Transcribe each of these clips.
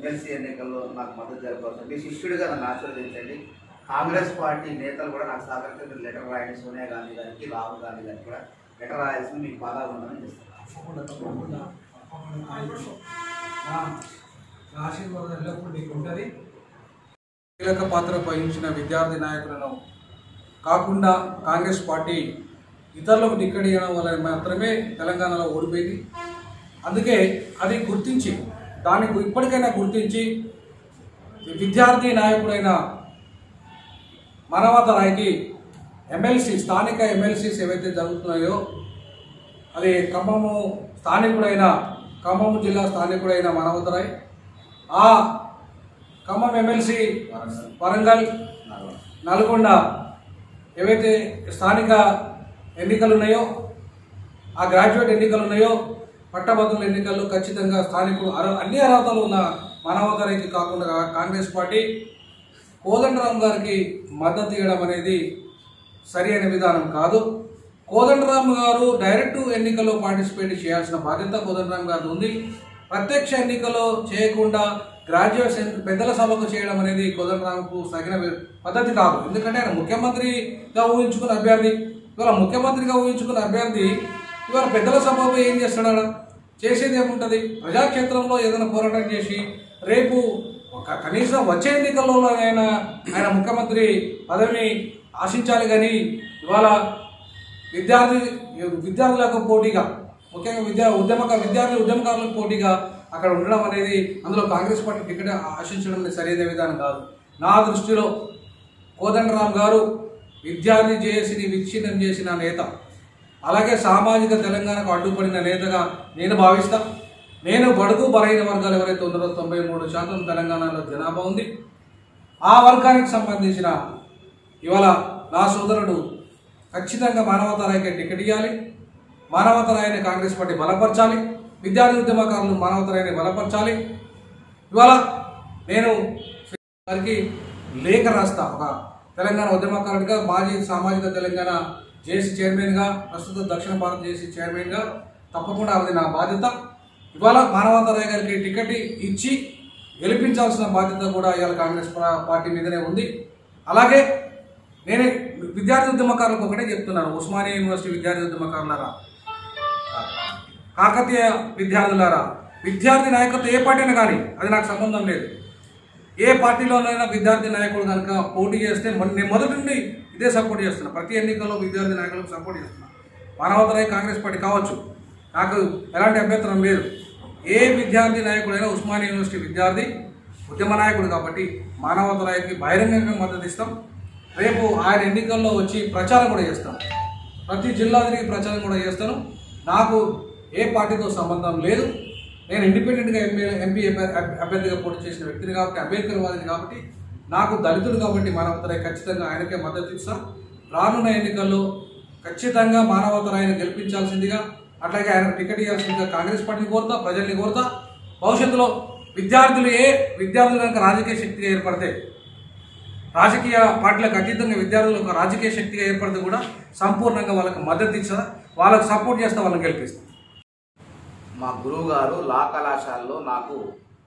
MLC ఎన్నికల్లో నాకు మద్దతు జరపవచ్చు మీ శిష్యుడిగా నన్ను ఆశీర్వదించండి. కాంగ్రెస్ పార్టీ నేతలు కూడా నాకు సహకరించిన లెటర్ రాయండి. సోనియా గాంధీ గారికి రాహుల్ గాంధీ గారికి కూడా లెటర్ రాయాల్సింది మీకు బాగా ఉందని చేస్తాను నా ఉంటుంది. కీలక పాత్ర వహించిన విద్యార్థి నాయకులను కాకుండా కాంగ్రెస్ పార్టీ ఇతరులకు టికెట్ ఇవ్వడం వల్ల మాత్రమే తెలంగాణలో ఓడిపోయింది. అందుకే అది గుర్తించి దాన్ని ఇప్పటికైనా గుర్తించి విద్యార్థి నాయకుడైన మనవత రాయ్కి ఎమ్మెల్సీ స్థానిక ఎమ్మెల్సీస్ ఏవైతే జరుగుతున్నాయో అది ఖమ్మము స్థానికుడైన ఖమ్మము జిల్లా స్థానికుడైన మనవతరాయ్ ఆ ఖమ్మం ఎమ్మెల్సీ వరంగల్ నల్గొండ ఏవైతే స్థానిక ఎన్నికలు ఉన్నాయో ఆ గ్రాడ్యుయేట్ ఎన్నికలు ఉన్నాయో పట్టభద్రుల ఎన్నికల్లో ఖచ్చితంగా స్థానికులు అర అన్ని అర్హతలు ఉన్న మానవతరాయికి కాకుండా కాంగ్రెస్ పార్టీ కోదండరామ్ గారికి మద్దతు ఇవ్వడం అనేది సరి అయిన విధానం కాదు. కోదండరామ్ గారు డైరెక్ట్ ఎన్నికల్లో పార్టిసిపేట్ చేయాల్సిన బాధ్యత కోదండరామ్ గారు ఉంది. ప్రత్యక్ష ఎన్నికలో చేయకుండా గ్రాడ్యుయేషన్ పెద్దల సభకు చేయడం అనేది కోదండరామ్కు తగిన పద్ధతి కాదు. ఎందుకంటే ఆయన ముఖ్యమంత్రిగా ఊహించుకున్న అభ్యర్థి ఇవాళ ముఖ్యమంత్రిగా ఊహించుకున్న అభ్యర్థి ఇవాళ పెద్దల సభకు ఏం చేస్తున్నాడు? చేసేది ఏముంటుంది? ప్రజాక్షేత్రంలో ఏదైనా పోరాటం చేసి రేపు ఒక కనీసం వచ్చే ఎన్నికల్లో ఆయన ఆయన ముఖ్యమంత్రి పదవిని ఆశించాలి కానీ ఇవాళ విద్యార్థి విద్యార్థులకు పోటీగా ముఖ్యంగా విద్యా ఉద్యమక విద్యార్థి ఉద్యమకారులకు పోటీగా అక్కడ ఉండడం అనేది అందులో కాంగ్రెస్ పార్టీ టికెట్ ఆశించడం సరైన విధానం కాదు. నా దృష్టిలో కోదండరామ్ గారు విద్యార్థి జేఏసీని విచ్ఛిన్నం చేసిన నేత. అలాగే సామాజిక తెలంగాణకు అడ్డుపడిన నేతగా నేను భావిస్తా. నేను బడుగు బలహీన వర్గాలు ఎవరైతే ఉన్నారో తొంభై మూడు శాతం తెలంగాణలో జనాభా ఉంది. ఆ వర్గానికి సంబంధించిన ఇవాళ నా సోదరుడు ఖచ్చితంగా మానవతరాయికి టికెట్ ఇవ్వాలి మానవతరాయిని కాంగ్రెస్ పార్టీ బలపరచాలి. విద్యార్థి ఉద్యమకారులు మానవతరాయిని బలపరచాలి. ఇవాళ నేను వారికి లేఖ రాస్తా. ఒక తెలంగాణ ఉద్యమకారుడిగా మాజీ సామాజిక తెలంగాణ జేసీ చైర్మన్గా ప్రస్తుత దక్షిణ భారత జేసీ చైర్మన్గా తప్పకుండా అది నా బాధ్యత. ఇవాళ మానవతరాయ్ గారికి టికెట్ ఇచ్చి గెలిపించాల్సిన బాధ్యత కూడా ఇవాళ కాంగ్రెస్ పార్టీ మీదనే ఉంది. అలాగే నేనే విద్యార్థి ఉద్యమకారులకు ఒకటే చెప్తున్నాను ఉస్మానియా యూనివర్సిటీ విద్యార్థి ఉద్యమకారులారా కాకతీయ విద్యార్థులారా విద్యార్థి నాయకత్వం ఏ పార్టీ అయినా కానీ అది నాకు సంబంధం లేదు. ఏ పార్టీలోనైనా విద్యార్థి నాయకుడు కనుక పోటీ చేస్తే నేను మొదటి నుండి ఇదే సపోర్ట్ చేస్తున్నా. ప్రతి ఎన్నికల్లో విద్యార్థి నాయకులకు సపోర్ట్ చేస్తున్నా. మానవతరాయ్ కాంగ్రెస్ పార్టీ కావచ్చు. నాకు ఎలాంటి అభ్యంతరం లేదు. ఏ విద్యార్థి నాయకుడైనా ఉస్మానియా యూనివర్సిటీ విద్యార్థి ఉద్యమ నాయకుడు కాబట్టి మానవతరాయ్కి బహిరంగంగా మద్దతు ఇస్తాం. రేపు ఆయన ఎన్నికల్లో వచ్చి ప్రచారం కూడా చేస్తాం. ప్రతి జిల్లా తిరిగి ప్రచారం కూడా చేస్తాను. నాకు ఏ పార్టీతో సంబంధం లేదు. నేను ఇండిపెండెంట్గా ఎంపీ ఎంపీ అభ్యర్థిగా పోటీ చేసిన వ్యక్తిని కాబట్టి అంబేద్కర్ వాదిని కాబట్టి నాకు దళితుడు కాబట్టి మానవతరాయ్ ఖచ్చితంగా ఆయనకే మద్దతు ఇస్తాం. రానున్న ఎన్నికల్లో ఖచ్చితంగా మానవతరాయని గెలిపించాల్సిందిగా అట్లాగే ఆయన టికెట్ ఇవ్వాల్సిందిగా కాంగ్రెస్ పార్టీని కోరుతా ప్రజల్ని కోరుతా. భవిష్యత్తులో విద్యార్థులు ఏ విద్యార్థులు కనుక రాజకీయ శక్తిగా ఏర్పడితే రాజకీయ పార్టీలకు అతీతంగా విద్యార్థులు ఒక రాజకీయ శక్తిగా ఏర్పడితే కూడా సంపూర్ణంగా వాళ్ళకి మద్దతు ఇచ్చా వాళ్ళకి సపోర్ట్ చేస్తా వాళ్ళని గెలిపిస్తాం. మా గురువు గారు లా కళాశాలలో నాకు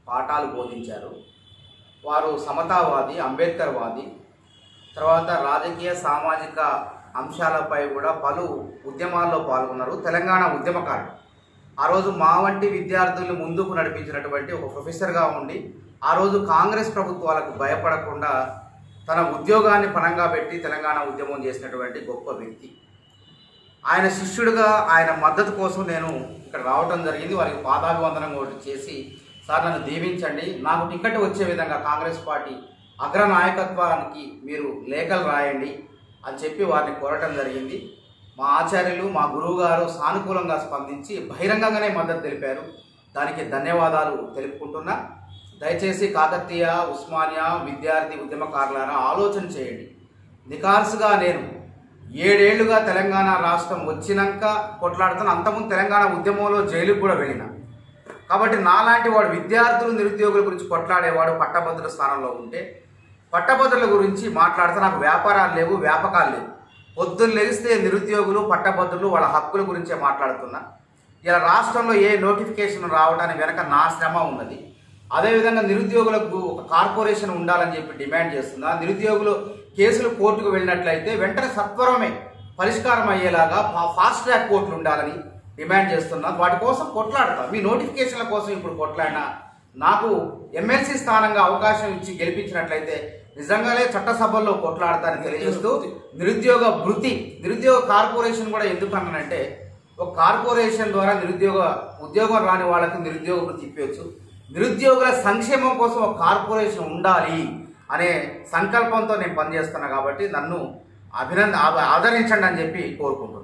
పాఠాలు బోధించారు. వారు సమతావాది అంబేద్కర్ వాది తర్వాత రాజకీయ సామాజిక అంశాలపై కూడా పలు ఉద్యమాల్లో పాల్గొన్నారు. తెలంగాణ ఉద్యమకారుడు. ఆ రోజు మా వంటి విద్యార్థులు ముందుకు నడిపించినటువంటి ఒక ప్రొఫెసర్గా ఉండి ఆ రోజు కాంగ్రెస్ ప్రభుత్వాలకు భయపడకుండా తన ఉద్యోగాన్ని పణంగా పెట్టి తెలంగాణ ఉద్యమం చేసినటువంటి గొప్ప వ్యక్తి. ఆయన శిష్యుడిగా ఆయన మద్దతు కోసం నేను ఇక్కడ రావడం జరిగింది. వారికి పాదాభివందనం కూడా చేసి సార్ నన్ను దీవించండి. నాకు టికెట్ వచ్చే విధంగా కాంగ్రెస్ పార్టీ అగ్ర నాయకత్వానికి మీరు లేఖలు రాయండి అని చెప్పి వారిని కోరటం జరిగింది. మా ఆచార్యులు మా గురువు గారు సానుకూలంగా స్పందించి బహిరంగంగానే మద్దతు తెలిపారు. దానికి ధన్యవాదాలు తెలుపుకుంటున్నా. దయచేసి కాకతీయ ఉస్మానియా విద్యార్థి ఉద్యమకారులారా ఆలోచన చేయండి. నికార్సుగా నేను ఏడేళ్ళుగా తెలంగాణ రాష్ట్రం వచ్చినాక కొట్లాడుతున్న అంతకుముందు తెలంగాణ ఉద్యమంలో జైలుకు కూడా వెళ్ళిన. కాబట్టి నాలాంటి వాడు విద్యార్థులు నిరుద్యోగుల గురించి కొట్లాడేవాడు పట్టభద్రుల స్థానంలో ఉంటే పట్టభద్రుల గురించి మాట్లాడితే నాకు వ్యాపారాలు లేవు వ్యాపకాలు లేవు. పొద్దున్న లెగిస్తే నిరుద్యోగులు పట్టభద్రులు వాళ్ళ హక్కుల గురించే మాట్లాడుతున్నా. ఇలా రాష్ట్రంలో ఏ నోటిఫికేషన్ రావడానికి వెనక నా శ్రమ ఉన్నది. అదేవిధంగా నిరుద్యోగులకు ఒక కార్పొరేషన్ ఉండాలని చెప్పి డిమాండ్ చేస్తున్నా. నిరుద్యోగులు కేసులు కోర్టుకు వెళ్ళినట్లయితే వెంటనే సత్వరమే పరిష్కారం అయ్యేలాగా ఫాస్ట్ ట్రాక్ కోర్టులు ఉండాలని డిమాండ్ చేస్తున్నా. వాటి కోసం కొట్లాడతాం. మీ నోటిఫికేషన్ల కోసం ఇప్పుడు కొట్లాడినా నాకు ఎమ్మెల్సీ స్థానంగా అవకాశం ఇచ్చి గెలిపించినట్లయితే నిజంగానే చట్టసభల్లో కొట్లాడతానని తెలియజేస్తూ నిరుద్యోగ వృత్తి నిరుద్యోగ కార్పొరేషన్ కూడా ఎందుకు అన్నానంటే ఒక కార్పొరేషన్ ద్వారా నిరుద్యోగ ఉద్యోగం రాని వాళ్ళకి నిరుద్యోగ వృత్తి ఇప్పవచ్చు నిరుద్యోగుల సంక్షేమం కోసం ఒక కార్పొరేషన్ ఉండాలి. అనే సంకల్పంతో నేను పనిచేస్తున్నా కాబట్టి నన్ను అభినంద ఆదరించండి అని చెప్పి కోరుకుంటున్నాను